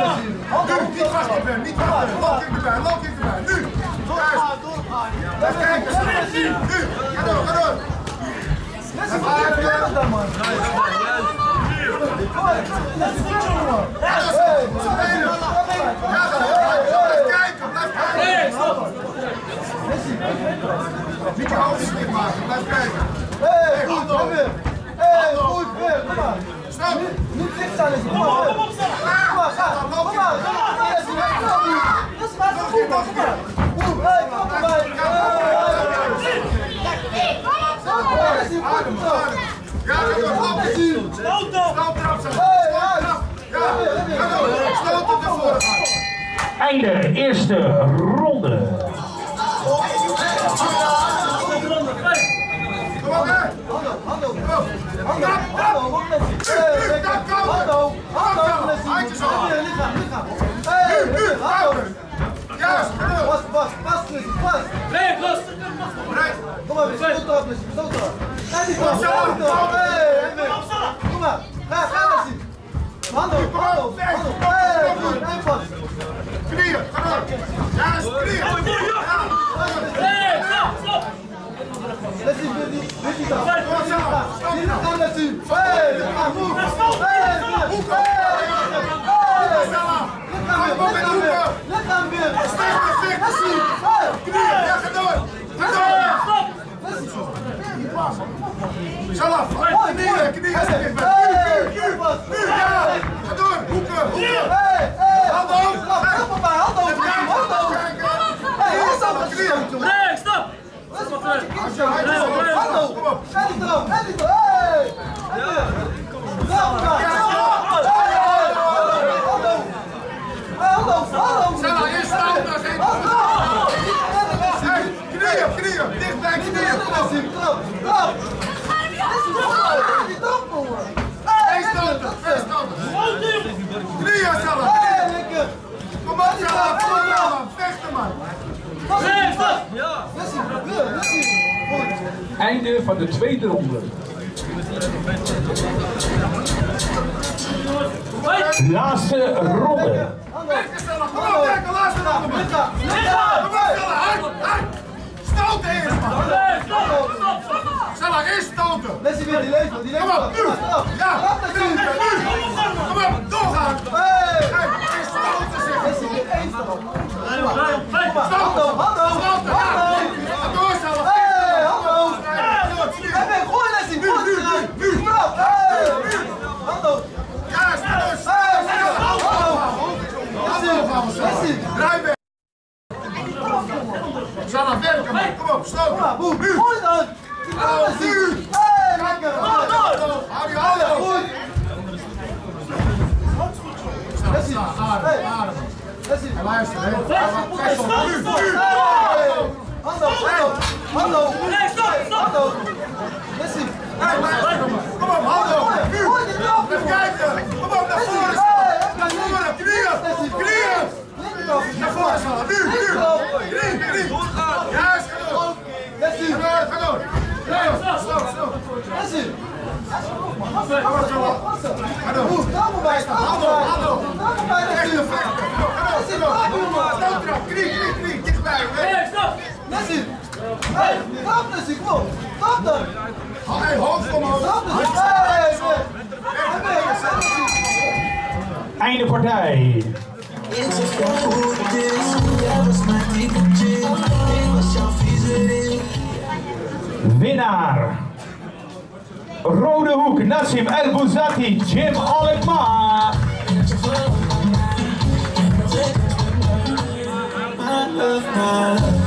Nu, niet wachten, niet wachten. Loop ik erbij, loop ik erbij. Nu. Juist. Even kijken. Nu. Ga door, ga door. Ga door. Blijf kijken, blijf kijken. Niet je hoofd dicht maken, blijf kijken. Hey, goed, weer. Hey, goed, weer, kom maar. Stop. Niet dicht staan, is Kom maar, Einde eerste ronde. Kom op. Kom. Hando, Trap, trap. hando, wat met Juist, ga door. Pas, pas, pas, Lissy, pas. Breed. Kom maar, weer, stoot erop, Lissy, stoot erop. En die kant, Kom, en die kant. kom. Hey, en weer. Kom maar, ga, ga, Lissy. Hando, hando, hando. Hey, goed, en pas. Knieën, ga door. Juist, knieën. Ja. Lissy, weer weer. Lichaam weer. Lissy, hey. Knieën, ja, ga door. Ga door. Zelf. Knieën, knieën. Nu, nu, ja. Ga door. Hoeken, hoeken. Hand. Trap, trap op mij, hand Lissy, hand hoog. Hey, hand hoog, Lissy, jongen. Nee, stop! Pak je kind zo. Hand erop, en die erop. Hey. En weer. Trap op mij, trap op mij. Hey, hey, hand hoog. Hey, hand hoog, hand hoog. Zelf, eerst staan, dan geen- Hand hoog. Hey, knieën, knieën. Dicht bij knieën. Kom op. Lissy, trap, trap. Lissy, trap. Vechten, man. Einde van de tweede ronde. Laatste ronde. Laatste ronde, man. Lichaam, Kom lichaam. op, zelf. Hard, hard. Stoten eerst, man. Nee, stop! Stop, stop! Zelf, eerst Leslie weer, die leeft nog, die leeft Kom op, nu. Ja, nu. Kom op, doorgaan. Hey. Hey, eerst stoten, zeg. Leslie, weer eens erop. Hey, hey, hey. Kom maar, hand hoog, hand hoog, Stoten, hand ja. hoog. Ga door, zelf. Hey, hand hoog. Door, knieën. Hey, ben, gooi Leslie, Nu, nu, nu. Trap, hey. Juist, ga door. Hey, hoog. Leslie, Leslie. Draai weg. Zal aan werken, man. Kom op. Kom maar, boem. Gooi het uit. Oh, Leslie. nu. Hey, lekker. Hou die handen Hey, op. goed. Leslie. Hey, Leslie. Luister, hè. Vecht op. Nu, nu. Hey. Hand hoog, hand hoog. Hand hoog. Nee, stop, stop! Hand hoog. Leslie. Hey, luister, man. Kom op, handen op. Nu. Gooi die trap, Even jongen. kijken. Kom op, naar voren. Hey, Naar voren. Knieën. Knieën. Linkerkant. Naar voren staan. Nu, nu. Knie, knie. Juist, ga door. Leslie. Ga door, ga door. Ga door. Stop, stop. Leslie. Ga maar zo op. Ga door. Oeh, daar moet bij staan. Handen op, handen op. Daar moet bij, Leslie. Vechten, vechten. Ga door, ga door. Stoottrap. Knie, knie, knie. Dichtbij. Nee, stop! Leslie. Hey, trap Leslie, kom op. Trap dan. Hey, hoofd omhoog. Trap Leslie. Hey, weer. En weer, Leslie. Einde partij. Ik zeg wel hoe het is, jij was mijn typetje. Ik was jouw viezerik. Winnaar. Rode Hoek, Nassim El Bouzati, Jim Alekma. my